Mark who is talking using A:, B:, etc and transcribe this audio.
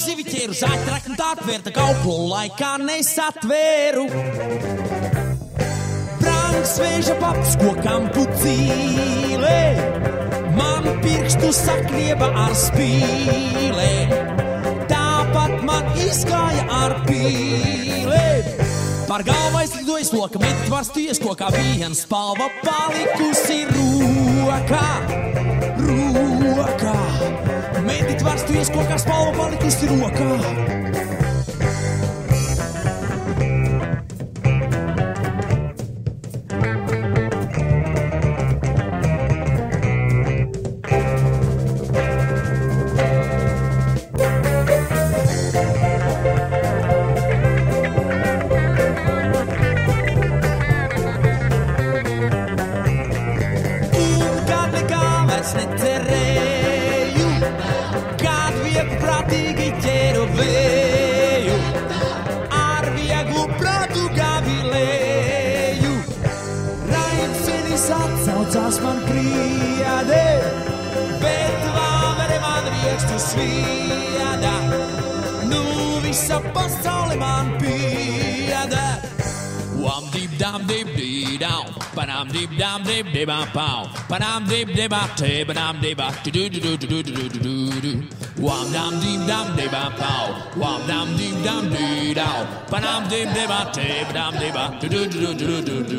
A: zivi ķēru, zaķi tā atvērta kauplu laikā nesatvēru. Brangs vēža paps kokam pucīlē, man pirkstu saknieba ar spīlē. Tāpat man izgāja ar pīlē. Par galvu aizlidojas loka, bet var sties kokā viens spalva palikusi rokā. Rokā. Mēdīt var sties existir um Raimsenis atsaucās man priedē, bet vāvere man riekstu svieda. Nu visa pasaule man pieda. Wam deep dam deep dee down, panam deep dam deep dee bam pow, panam deep dee ba te, panam dee ba do do do do do do do do do. Wam dam deep dam dee bam pow, wam dam deep dam dee down, panam deep dee ba te, panam dee ba do do do do do do.